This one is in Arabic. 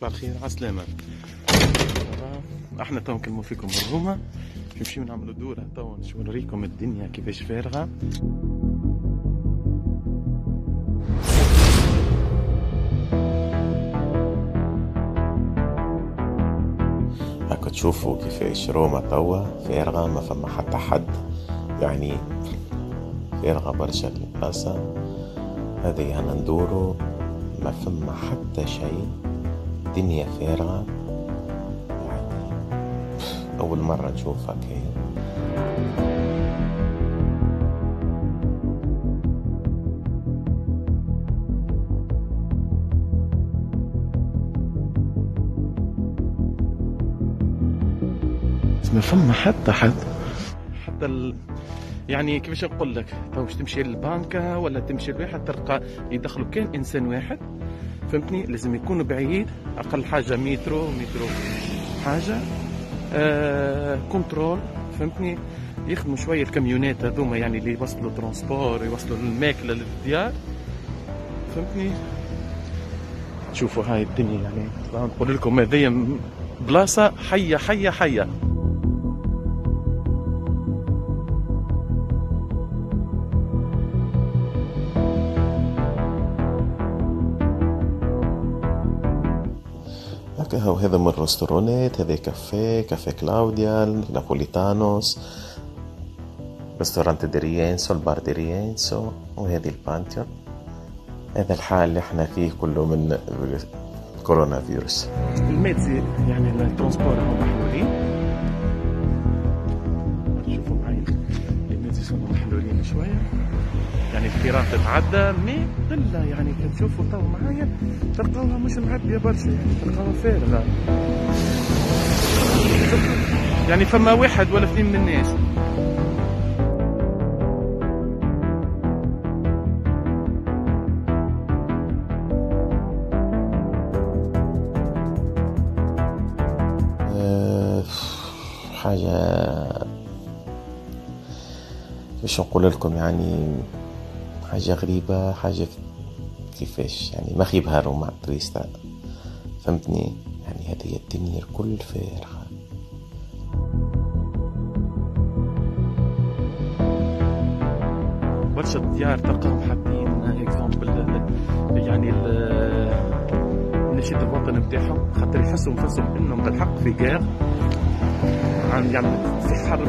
صباح الخير عسلامة إحنا تو نكلموا فيكم الروما نمشيو نعملوا دورة تو نوريكم الدنيا كيفاش فارغة. هاكا تشوفوا كيفاش روما توا فارغة ما فما حتى حد. يعني فارغة برشا البلاصة. هذه هنا ندورو ما فما حتى شيء. الدنيا فارغة أول مرة نشوفها كي ما فما حتى حد. حتى ال... يعني كيفاش نقول لك؟ تو باش تمشي للبنكة ولا تمشي لواحد تلقى يدخلوا كان إنسان واحد فهمتني؟ لازم يكون بعيد أقل حاجة مترو مترو حاجة آه contrôle فهمتني؟ يخدموا شوية الكاميونات هذوما يعني اللي يوصلوا transport يوصلوا الماكلة للديار فهمتني؟ شوفوا هاي الدنيا يعني. نقول لكم هذيا بلاصة حية حية حية. هكا هو هذا من الرستورانات هذا كافيه كافيه كلاوديا نابوليتانوس ريستورانت دي رينسو البار دي رينسو وهذه البانتيون هذا الحال اللي إحنا فيه كله من كورونا فيروس ال mezzi يعني ال transport هم محلولين شوفوا معي ال mezzi محلولين شوية يعني ال tram تتعدى mais قلة يعني كي تشوفوا تو معايا تلقاوها مش معبية برشا يعني تلقاوها فارغة يعني فما واحد ولا اثنين من الناس. أه، حاجة باش نقول لكم يعني حاجة غريبة حاجة كيفاش؟ يعني ما خيبها روما تريستا فهمتني؟ يعني هذه الدنيا الكل فارغة. برشا ديار تلقاهم حاطين اكزومبل يعني ال- النشيد الوطني بتاعهم خاطر يحسوا نفسهم إنهم بالحق في جير عن يعني في حرب.